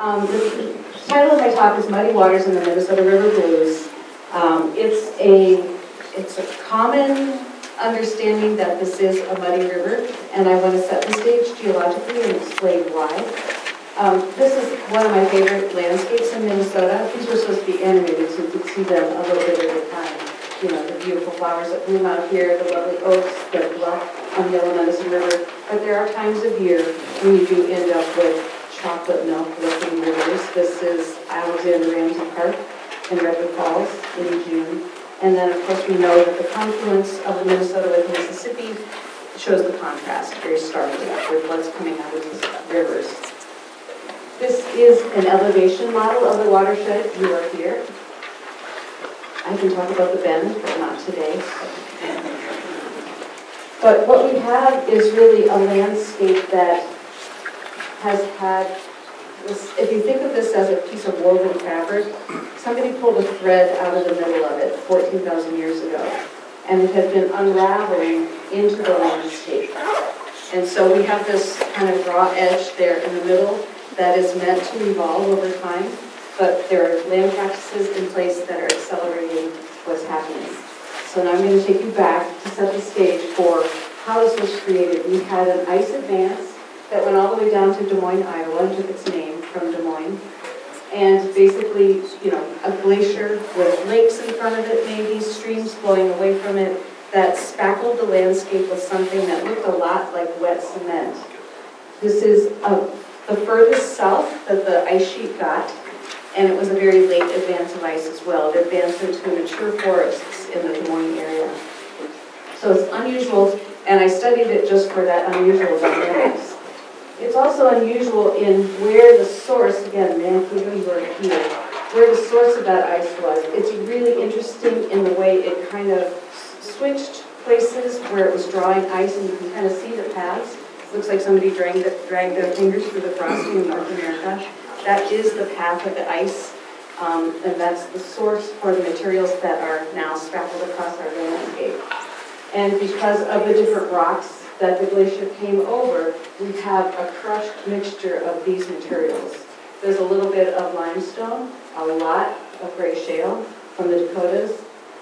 Um, the title of my talk is Muddy Waters in the Minnesota River Blues. Um, it's a, it's a common understanding that this is a muddy river, and I want to set the stage geologically and explain why. Um, this is one of my favorite landscapes in Minnesota. These were supposed to be animated so you could see them a little bit at a time. You know, the beautiful flowers that bloom out here, the lovely oaks that bluff on the Yellow Medicine River. But there are times of year when you do end up with chocolate milk looking rivers. This is Alexander Ramsey Park in Redwood Falls in June. And then, of course, we know that the confluence of the Minnesota with Mississippi shows the contrast very starkly with what's coming out of these rivers. This is an elevation model of the watershed. You are here. I can talk about the bend, but not today. But what we have is really a landscape that has had this, if you think of this as a piece of woven fabric, somebody pulled a thread out of the middle of it 14,000 years ago, and it had been unraveling into the landscape. And so we have this kind of raw edge there in the middle that is meant to evolve over time, but there are land practices in place that are accelerating what's happening. So now I'm going to take you back to set the stage for how this was created. We had an ice advance that went all the way down to Des Moines, Iowa, and took its name from Des Moines. And basically, you know, a glacier with lakes in front of it, maybe streams flowing away from it, that spackled the landscape with something that looked a lot like wet cement. This is uh, the furthest south that the ice sheet got, and it was a very late advance of ice as well. It advanced into mature forests in the Des Moines area. So it's unusual, and I studied it just for that unusual dynamics. It's also unusual in where the source, again, are here, where the source of that ice was. It's really interesting in the way it kind of switched places where it was drawing ice, and you can kind of see the paths. Looks like somebody dragged, dragged their fingers through the frosting in North America. That is the path of the ice, um, and that's the source for the materials that are now spackled across our landscape. And because of the different rocks that the glacier came over, we have a crushed mixture of these materials. There's a little bit of limestone, a lot of gray shale from the Dakotas,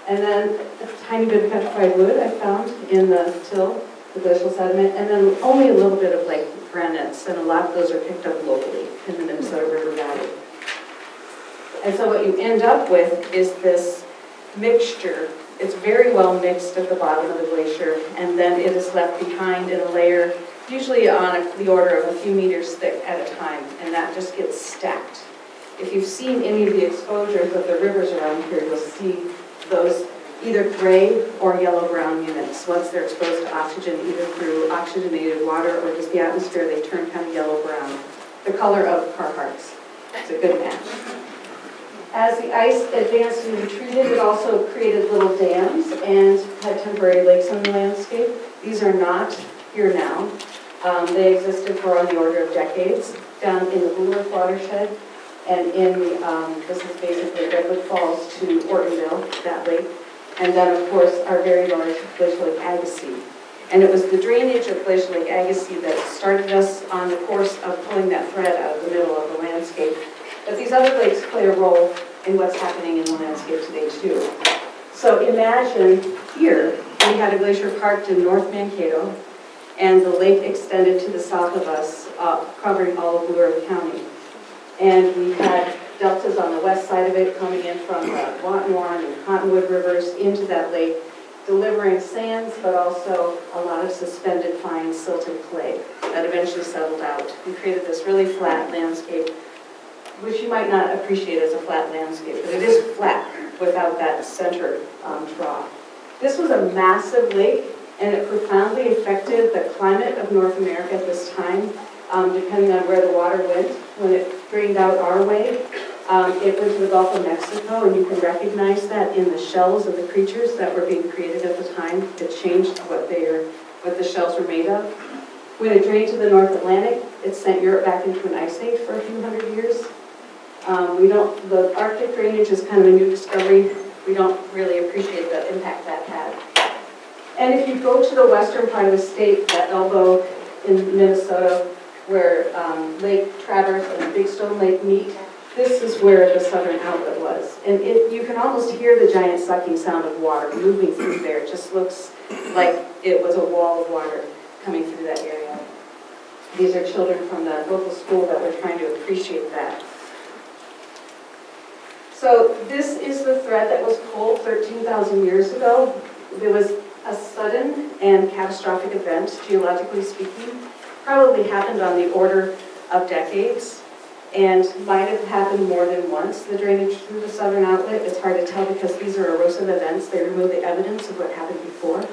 and then a tiny bit of petrified wood I found in the till, the glacial sediment, and then only a little bit of like granites, and a lot of those are picked up locally in the Minnesota River Valley. And so what you end up with is this mixture. It's very well mixed at the bottom of the glacier, and then it is left behind in a layer, usually on a, the order of a few meters thick at a time, and that just gets stacked. If you've seen any of the exposures of the rivers around here, you'll see those either gray or yellow-brown units. Once they're exposed to oxygen, either through oxygenated water or just the atmosphere, they turn kind of yellow-brown. The color of car Carhartts. It's a good match. As the ice advanced and retreated, it also created little dams and had temporary lakes on the landscape. These are not here now. Um, they existed for on the order of decades down in the Blue Earth watershed and in the, um, this is basically Redwood Falls to Ortonville, that lake. And then, of course, our very large Glacial Lake Agassiz. And it was the drainage of Glacial Lake Agassiz that started us on the course of pulling that thread out of the middle of the these other lakes play a role in what's happening in the landscape today, too. So imagine here, we had a glacier parked in North Mankato, and the lake extended to the south of us, uh, covering all of Blue County. And we had deltas on the west side of it coming in from the Watonwan and Cottonwood rivers into that lake, delivering sands, but also a lot of suspended fine silted clay that eventually settled out and created this really flat landscape, which you might not appreciate as a flat landscape, but it is flat without that center um, trough. This was a massive lake, and it profoundly affected the climate of North America at this time, um, depending on where the water went. When it drained out our way, um, it went to the Gulf of Mexico, and you can recognize that in the shells of the creatures that were being created at the time. It changed what they are, what the shells were made of. When it drained to the North Atlantic, it sent Europe back into an ice age for a few hundred years. Um, we don't, the Arctic drainage is kind of a new discovery. We don't really appreciate the impact that had. And if you go to the western part of the state, that elbow in Minnesota, where um, Lake Traverse and Big Stone Lake meet, this is where the southern outlet was. And it, you can almost hear the giant sucking sound of water moving through there. It just looks like it was a wall of water coming through that area. These are children from the local school that were trying to appreciate that. So this is the thread that was pulled 13,000 years ago. There was a sudden and catastrophic event, geologically speaking, probably happened on the order of decades and might have happened more than once, the drainage through the southern outlet. It's hard to tell because these are erosive events. They remove the evidence of what happened before.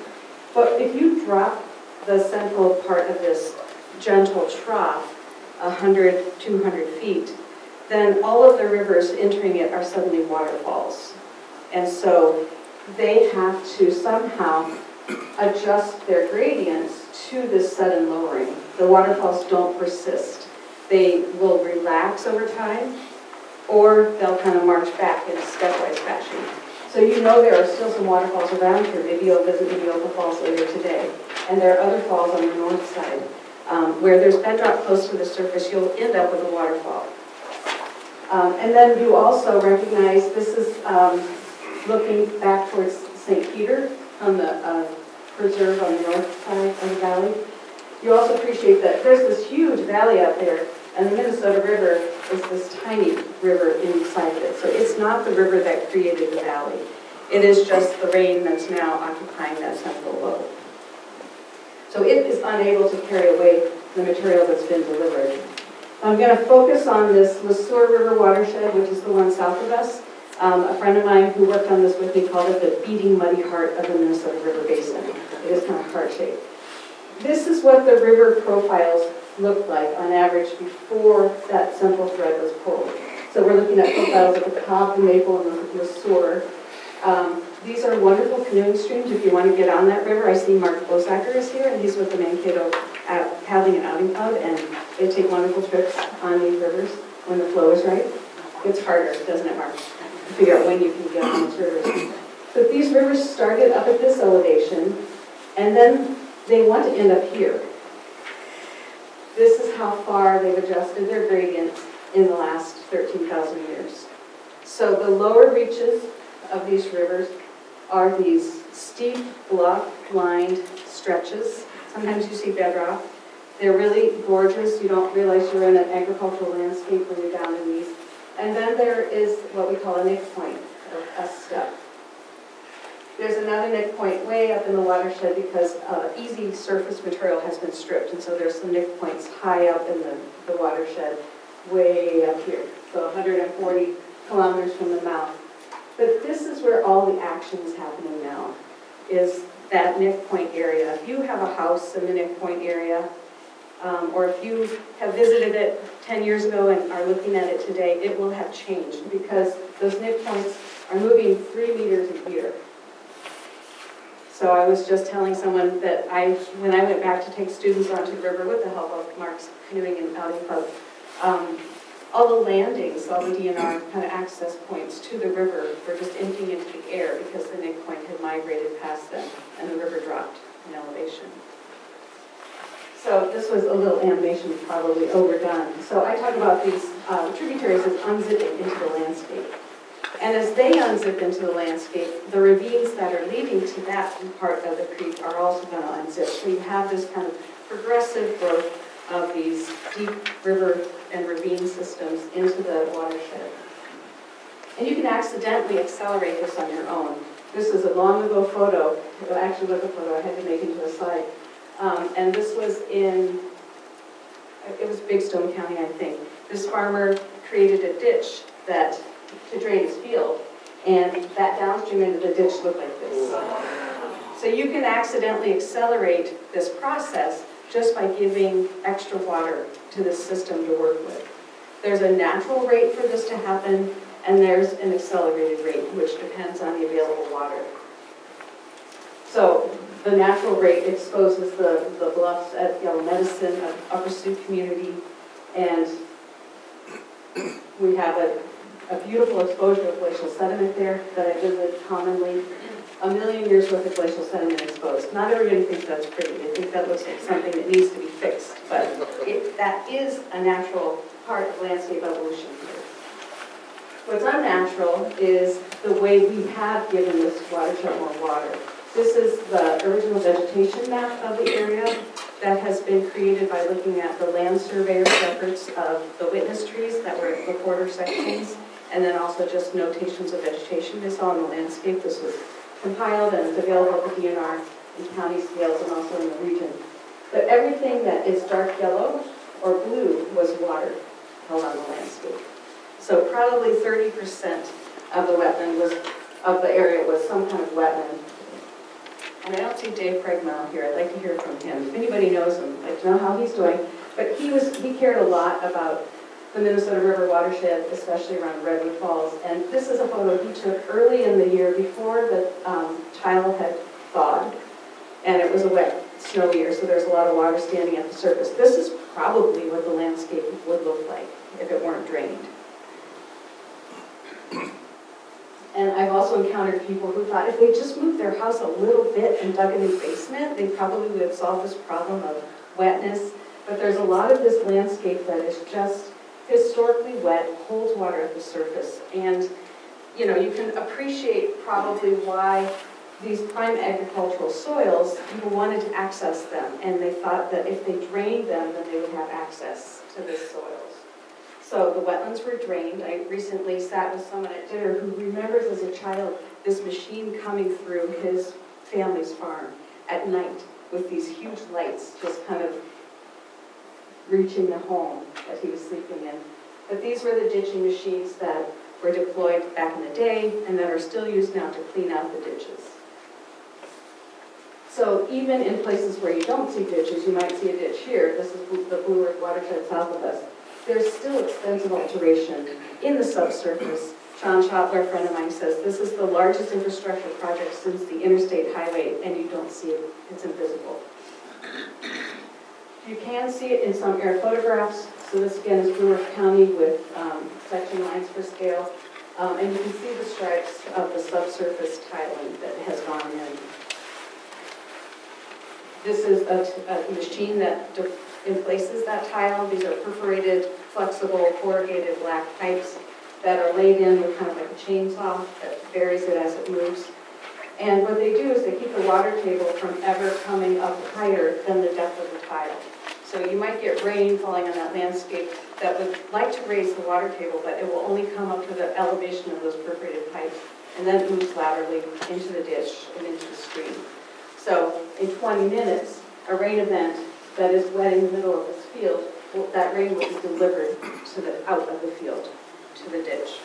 But if you drop the central part of this gentle trough 100, 200 feet, then all of the rivers entering it are suddenly waterfalls. And so they have to somehow adjust their gradients to this sudden lowering. The waterfalls don't persist. They will relax over time, or they'll kind of march back in a stepwise fashion. So you know there are still some waterfalls around here. Maybe you'll visit the Minneopa Falls later today. And there are other falls on the north side. Um, where there's bedrock close to the surface, you'll end up with a waterfall. Um, and then you also recognize this is um, looking back towards St. Peter on the uh, preserve on the north side of the valley. You also appreciate that there's this huge valley out there, and the Minnesota River is this tiny river inside of it. So it's not the river that created the valley. It is just the rain that's now occupying that central lobe. So it is unable to carry away the material that's been delivered. I'm going to focus on this Le Sueur River watershed, which is the one south of us. Um, a friend of mine who worked on this with me called it the beating muddy heart of the Minnesota River Basin. It is kind of heart-shaped. This is what the river profiles looked like on average before that central thread was pulled. So we're looking at profiles of the Cobb, the Maple, and the Le Sueur. Um, these are wonderful canoeing streams if you want to get on that river. I see Mark Bosacker is here, and he's with the Mankato at uh, Paddling and Outing Club, and they take wonderful trips on these rivers when the flow is right. It's harder, doesn't it, Mark, to figure out when you can get on these rivers. But these rivers started up at this elevation, and then they want to end up here. This is how far they've adjusted their gradients in the last 13,000 years. So the lower reaches of these rivers are these steep, bluff-lined stretches. Sometimes you see bedrock. They're really gorgeous. You don't realize you're in an agricultural landscape when you're down in these. And then there is what we call a knickpoint, a step. There's another knickpoint way up in the watershed because uh, easy surface material has been stripped, and so there's some knickpoints high up in the, the watershed, way up here. So 140 kilometers from the mouth. But this is where all the action is happening now, is that knickpoint area. If you have a house in the knickpoint area, um, or if you have visited it 10 years ago and are looking at it today, it will have changed because those knickpoints are moving three meters a year. So I was just telling someone that I, when I went back to take students onto the river with the help of Mark's Canoeing and Outing Club, um, all the landings, all the DNR kind of access points to the river were just emptying into the air because the knickpoint had migrated past them and the river dropped in elevation. So this was a little animation probably overdone. So I talk about these uh, tributaries as unzipping into the landscape. And as they unzip into the landscape, the ravines that are leading to that part of the creek are also going to unzip. So you have this kind of progressive growth of these deep river and ravine systems into the watershed. And you can accidentally accelerate this on your own. This is a long ago photo, it actually was a photo I had to make into a slide. Um, and this was in, it was Big Stone County, I think. This farmer created a ditch that, to drain his field, and that downstream end of the ditch looked like this. So you can accidentally accelerate this process just by giving extra water to the system to work with. There's a natural rate for this to happen, and there's an accelerated rate, which depends on the available water. So the natural rate exposes the, the bluffs at Yellow Medicine, Upper Sioux community, and we have a, a beautiful exposure of glacial sediment there that I visit commonly a million years worth of glacial sediment exposed. Not everybody thinks that's pretty. They think that looks like something that needs to be fixed, but it, that is a natural part of landscape evolution here. What's unnatural is the way we have given this watershed more water. This is the original vegetation map of the area that has been created by looking at the land surveyor's records of the witness trees that were the quarter sections, and then also just notations of vegetation they saw in the landscape. This was compiled and is available at the DNR in county scales and also in the region. But everything that is dark yellow or blue was water held on the landscape. So probably 30% of the wetland was, of the area was some kind of wetland. And I don't see Dave Craigmile here, I'd like to hear from him. If anybody knows him, I'd like to know how he's doing. But he was, he cared a lot about the Minnesota River watershed, especially around Redwood Falls. And this is a photo he took early in the year before the um, tile had thawed. And it was a wet, snowy year, so there's a lot of water standing at the surface. This is probably what the landscape would look like if it weren't drained. And I've also encountered people who thought if they just moved their house a little bit and dug a new basement, they probably would have solved this problem of wetness. But there's a lot of this landscape that is just historically wet, holds water at the surface. And, you know, you can appreciate probably why these prime agricultural soils, people wanted to access them. And they thought that if they drained them, then they would have access to the soils. So the wetlands were drained. I recently sat with someone at dinner who remembers as a child this machine coming through his family's farm at night with these huge lights just kind of reaching the home that he was sleeping in. But these were the ditching machines that were deployed back in the day and that are still used now to clean out the ditches. So even in places where you don't see ditches, you might see a ditch here. This is the Blue Earth watershed south of us. There's still extensive alteration in the subsurface. John Schottler, a friend of mine, says this is the largest infrastructure project since the interstate highway, and you don't see it. It's invisible. You can see it in some air photographs. So this again is Brewer County with um, section lines for scale. Um, and you can see the stripes of the subsurface tiling that has gone in. This is a, a machine that emplaces that tile. These are perforated, flexible, corrugated black pipes that are laid in with kind of like a chainsaw that buries it as it moves. And what they do is they keep the water table from ever coming up higher than the depth of the tile. So you might get rain falling on that landscape that would like to raise the water table, but it will only come up to the elevation of those perforated pipes, and then it moves laterally into the ditch and into the stream. So in 20 minutes, a rain event that is wetting the middle of this field, well, that rain will be delivered to the, out of the field, to the ditch.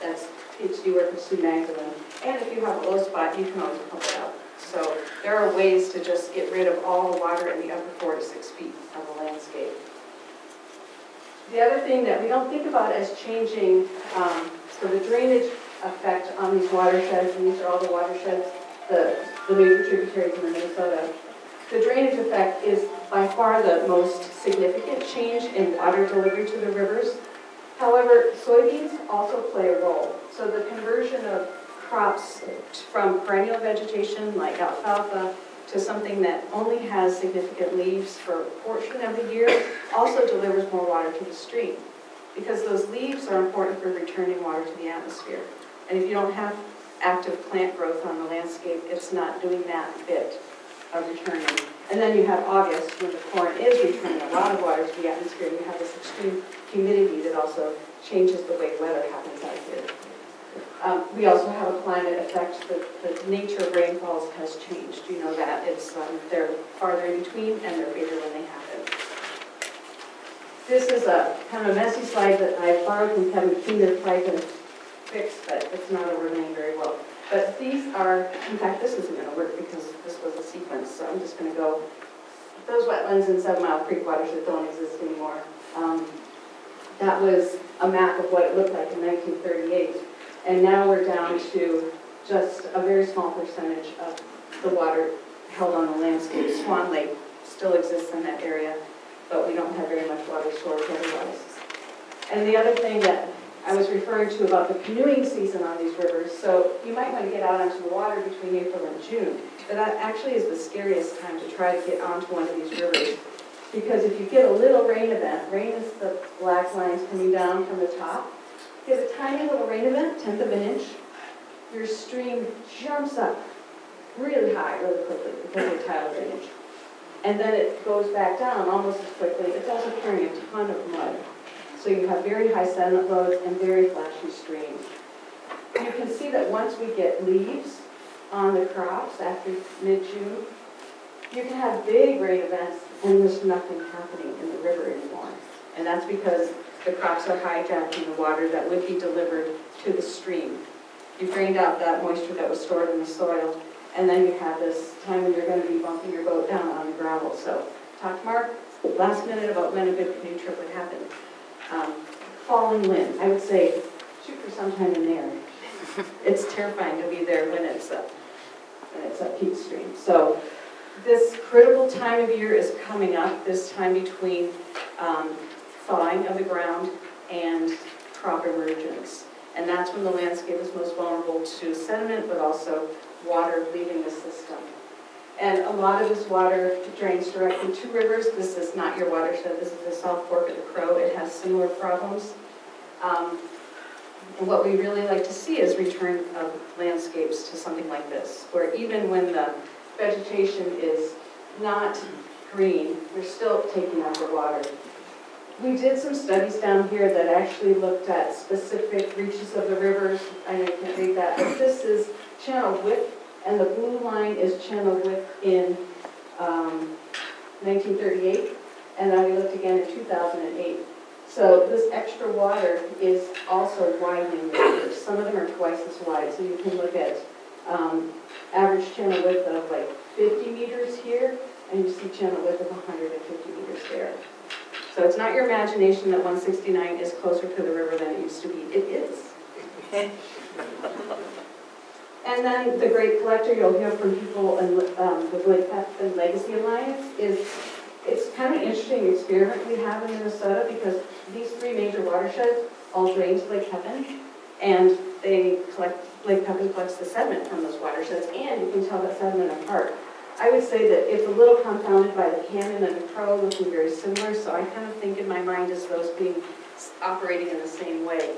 That's PhD work with Sue Magdalene. And if you have a low spot, you can always pump it out. So there are ways to just get rid of all the water in the upper four to six feet of the landscape. The other thing that we don't think about as changing, um, so the drainage effect on these watersheds, and these are all the watersheds, the, the major tributaries in Minnesota, the drainage effect is by far the most significant change in water delivery to the rivers. However, soybeans also play a role. So the conversion of crops from perennial vegetation like alfalfa to something that only has significant leaves for a portion of the year also delivers more water to the stream because those leaves are important for returning water to the atmosphere. And if you don't have active plant growth on the landscape, it's not doing that bit of returning. And then you have August when the corn is returning a lot of water to the atmosphere you have this extreme humidity that also changes the way weather happens out here. Um, we also have a climate effect. The, the nature of rainfalls has changed. You know that. It's um, They're farther in between and they're bigger when they happen. This is a kind of a messy slide that I borrowed from Kevin Keener, tried to fix, but it's not overlaying very well. But these are, in fact, this isn't going to work because this was a sequence, so I'm just going to go. Those wetlands in Seven Mile Creek watershed don't exist anymore. Um, that was a map of what it looked like in 1938. And now we're down to just a very small percentage of the water held on the landscape. Swan Lake still exists in that area, but we don't have very much water storage otherwise. And the other thing that I was referring to about the canoeing season on these rivers, so you might want to get out onto the water between April and June, but that actually is the scariest time to try to get onto one of these rivers Because if you get a little rain event, rain is the black lines coming down from the top. Get a tiny little rain event, tenth of an inch, your stream jumps up really high really quickly because of tile drainage. And then it goes back down almost as quickly. It's also carrying a ton of mud. So you have very high sediment loads and very flashy streams. You can see that once we get leaves on the crops after mid-June, you can have big rain events and there's nothing happening in the river anymore. And that's because the crops are hijacking the water that would be delivered to the stream. You've drained out that moisture that was stored in the soil, and then you have this time when you're going to be bumping your boat down on the gravel. So talk to Mark last minute about when a good canoe trip would happen. Um, fall and wind, I would say shoot for sometime in there. It's terrifying to be there when it's a, when it's a peak stream. So this critical time of year is coming up, this time between um, thawing of the ground and crop emergence. And that's when the landscape is most vulnerable to sediment, but also water leaving the system. And a lot of this water drains directly to rivers. This is not your watershed, this is the South Fork of the Crow. It has similar problems. Um, and what we really like to see is return of landscapes to something like this, where even when the vegetation is not green, you're still taking up the water. We did some studies down here that actually looked at specific reaches of the rivers. I know you can't read that, but this is channel width, and the blue line is channel width in um, 1938, and then we looked again in 2008. So this extra water is also widening the rivers. Some of them are twice as wide, so you can look at um, average channel width of like 50 meters here, and you see channel width of 150 meters there. So it's not your imagination that 169 is closer to the river than it used to be. It is. And then the great collector you'll hear from people in um, the Lake Pepin Legacy Alliance is, it's kind of an interesting experiment we have in Minnesota because these three major watersheds all drain to Lake Pepin and they collect, Lake Pepin collects the sediment from those watersheds and you can tell that sediment apart. I would say that it's a little confounded by the Cannon and the crow looking very similar, so I kind of think in my mind as those being operating in the same way.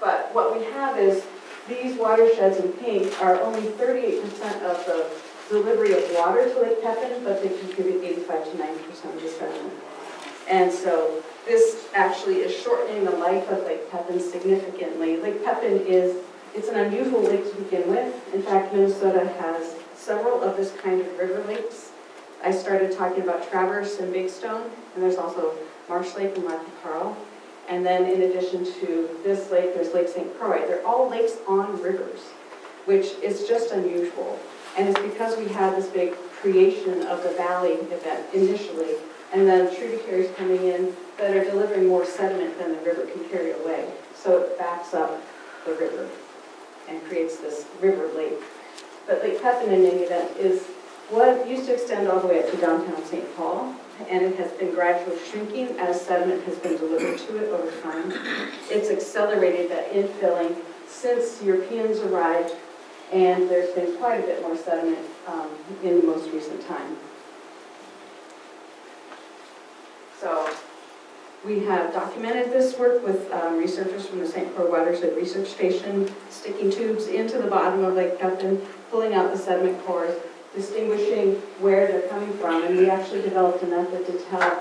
But what we have is these watersheds in pink are only 38% of the delivery of water to Lake Pepin, but they contribute 85 to 90% of the sediment. And so this actually is shortening the life of Lake Pepin significantly. Lake Pepin is, it's an unusual lake to begin with. In fact, Minnesota has several of this kind of river lakes. I started talking about Traverse and Big Stone, and there's also Marsh Lake and qui Parle. And then in addition to this lake, there's Lake St. Croix. They're all lakes on rivers, which is just unusual. And it's because we had this big creation of the valley event initially, and then tributaries coming in that are delivering more sediment than the river can carry away. So it backs up the river and creates this river lake. But Lake Pepin in any event is what used to extend all the way up to downtown St. Paul, and it has been gradually shrinking as sediment has been delivered to it over time. It's accelerated that infilling since Europeans arrived, and there's been quite a bit more sediment um, in the most recent time. So we have documented this work with um, researchers from the St. Croix Watershed Research Station, sticking tubes into the bottom of Lake Pepin, pulling out the sediment cores, distinguishing where they're coming from, and we actually developed a method to tell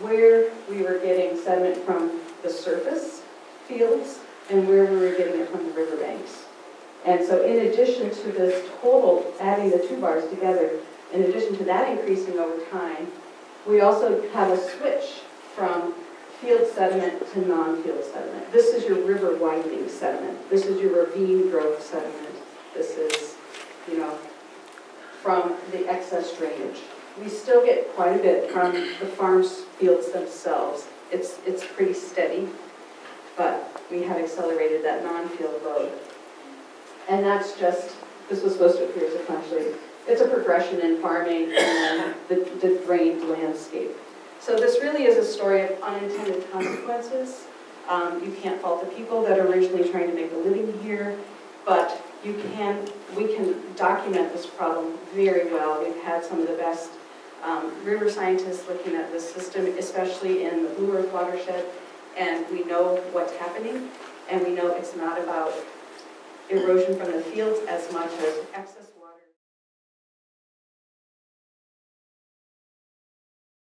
where we were getting sediment from the surface fields and where we were getting it from the riverbanks. And so in addition to this total, adding the two bars together, in addition to that increasing over time, we also have a switch from field sediment to non-field sediment. This is your river widening sediment. This is your ravine growth sediment. This is, you know, from the excess drainage. We still get quite a bit from the farms fields themselves. It's, it's pretty steady, but we have accelerated that non-field load. And that's just, this was supposed to appear sequentially. It's a progression in farming and the, the drained landscape. So this really is a story of unintended consequences. Um, you can't fault the people that are originally trying to make a living here, but you can, we can document this problem very well. We've had some of the best um, river scientists looking at this system, especially in the Blue Earth watershed, and we know what's happening, and we know it's not about erosion from the fields as much as excess